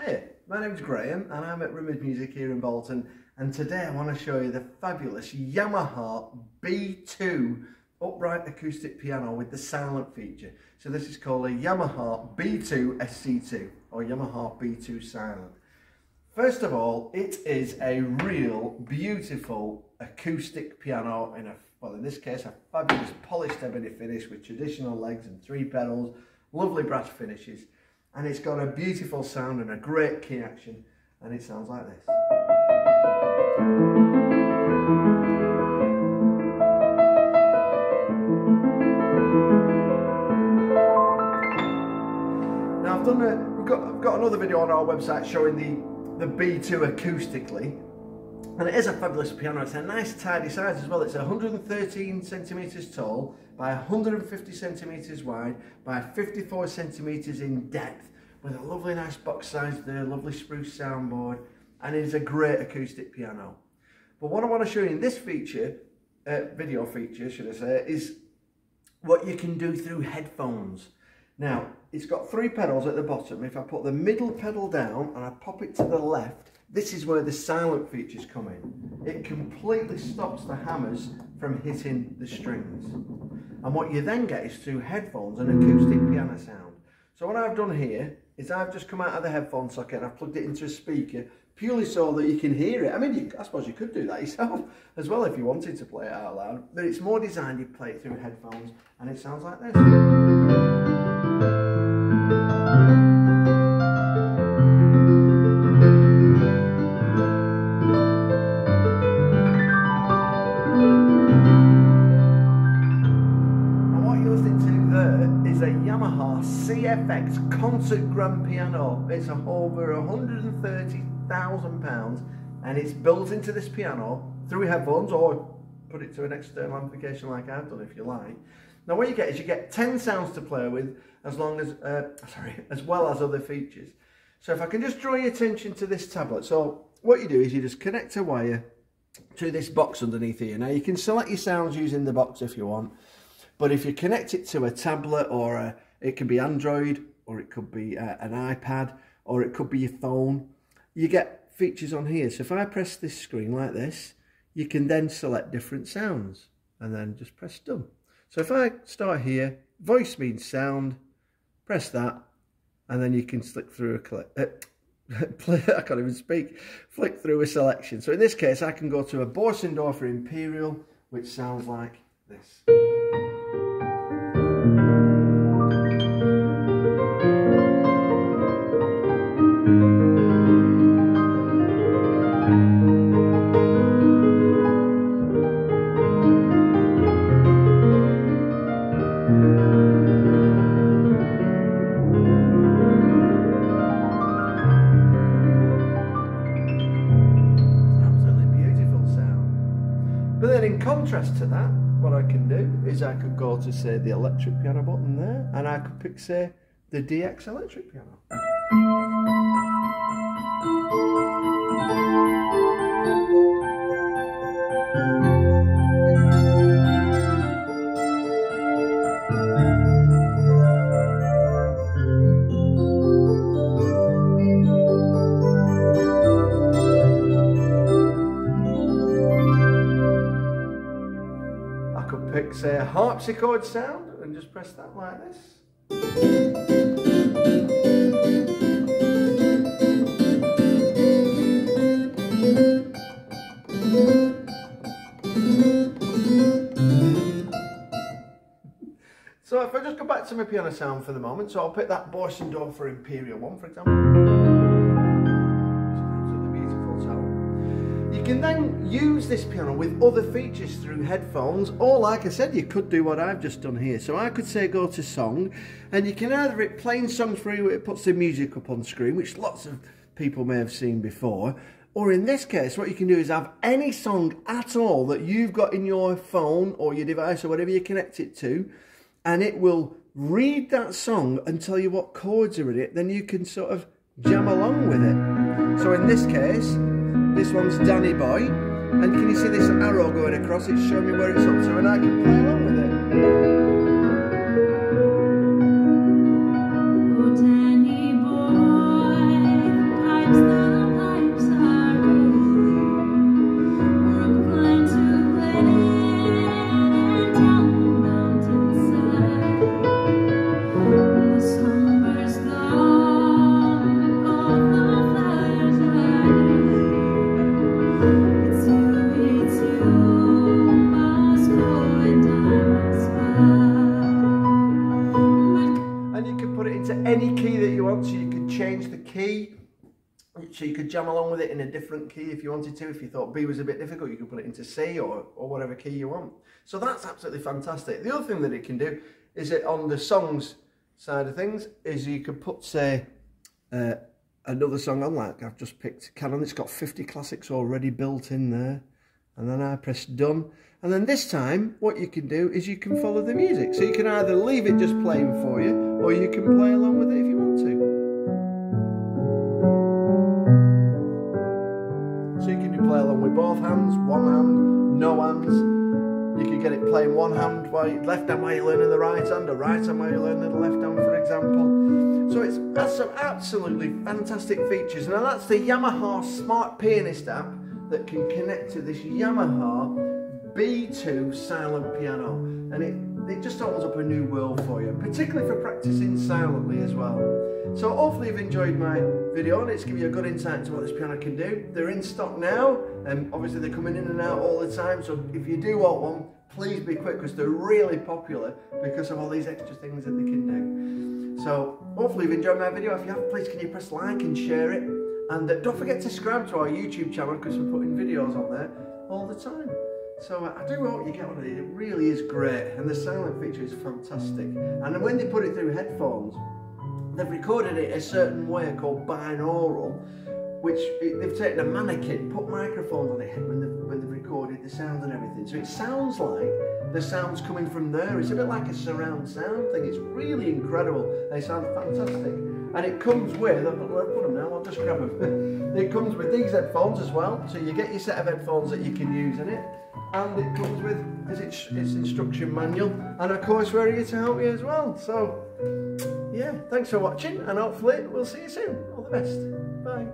Hey, my name's Graham and I'm at Rimmers Music here in Bolton and today I want to show you the fabulous Yamaha B2 upright acoustic piano with the silent feature. So this is called a Yamaha B2 SC2 or Yamaha B2 silent. First of all, it is a real beautiful acoustic piano in a, well in this case, a fabulous polished ebony finish with traditional legs and three pedals, lovely brass finishes and it's got a beautiful sound and a great key action and it sounds like this. Now I've done a, we've got, I've got another video on our website showing the, the B2 acoustically and it is a fabulous piano. It's a nice tidy size as well. It's 113 centimetres tall by 150 centimetres wide by 54 centimetres in depth with a lovely nice box size there, lovely spruce soundboard and it is a great acoustic piano. But what I want to show you in this feature, uh, video feature should I say, is what you can do through headphones. Now, it's got three pedals at the bottom. If I put the middle pedal down and I pop it to the left, this is where the silent features come in. It completely stops the hammers from hitting the strings. And what you then get is through headphones an acoustic piano sound. So what I've done here is I've just come out of the headphone socket and I've plugged it into a speaker purely so that you can hear it. I mean, you, I suppose you could do that yourself as well if you wanted to play it out loud, but it's more designed you play it through headphones and it sounds like this. Yamaha CFX concert grand piano. It's over £130,000 and it's built into this piano through headphones or put it to an external amplification like I've done if you like. Now what you get is you get 10 sounds to play with as long as, uh, sorry, as well as other features. So if I can just draw your attention to this tablet. So what you do is you just connect a wire to this box underneath here. Now you can select your sounds using the box if you want. But if you connect it to a tablet or a, it can be Android or it could be uh, an iPad or it could be your phone. You get features on here. So if I press this screen like this, you can then select different sounds and then just press done. So if I start here, voice means sound, press that, and then you can flick through a clip. Uh, play, I can't even speak. Flick through a selection. So in this case, I can go to a Bösendorfer Imperial, which sounds like this. In contrast to that, what I can do is I could go to say the electric piano button there and I could pick say the DX electric piano. Say a harpsichord sound and just press that like this. So if I just go back to my piano sound for the moment, so I'll pick that Bösendorfer Imperial one for example. Can then use this piano with other features through headphones or like I said you could do what I've just done here. So I could say go to song and you can either it playing songs for you it puts the music up on screen which lots of people may have seen before or in this case what you can do is have any song at all that you've got in your phone or your device or whatever you connect it to and it will read that song and tell you what chords are in it then you can sort of jam along with it. So in this case this one's Danny Boy. And can you see this arrow going across? It's showing me where it's up to and I can play along with it. The key so you could jam along with it in a different key if you wanted to. If you thought B was a bit difficult, you could put it into C or, or whatever key you want. So that's absolutely fantastic. The other thing that it can do is it on the songs side of things is you could put say uh, another song on like I've just picked Canon. It's got 50 classics already built in there. And then I press done. And then this time, what you can do is you can follow the music. So you can either leave it just playing for you, or you can play along with it if you want to. So you can play along with both hands, one hand, no hands. You can get it playing one hand while you, left hand while you're learning the right hand, or right hand while you're learning the left hand, for example. So it's has some absolutely fantastic features. Now that's the Yamaha Smart Pianist app that can connect to this Yamaha B2 silent piano. And it it just opens up a new world for you, particularly for practicing silently as well. So hopefully you've enjoyed my video and it's given you a good insight into what this piano can do. They're in stock now and obviously they're coming in and out all the time so if you do want one, please be quick because they're really popular because of all these extra things that they can do. So hopefully you've enjoyed my video. If you have, please can you press like and share it. And uh, don't forget to subscribe to our YouTube channel because we're putting videos on there all the time. So I do hope you get of these. It really is great, and the silent feature is fantastic. And when they put it through headphones, they've recorded it a certain way called binaural, which they've taken a mannequin, put microphones on it when they've, when they've recorded the sound and everything. So it sounds like the sound's coming from there. It's a bit like a surround sound thing. It's really incredible. They sound fantastic. And it comes with, I'll put them now, I'll just grab them. it comes with these headphones as well. So you get your set of headphones that you can use in it and it comes with its, its instruction manual and of course we're here to help you as well so yeah thanks for watching and hopefully we'll see you soon all the best bye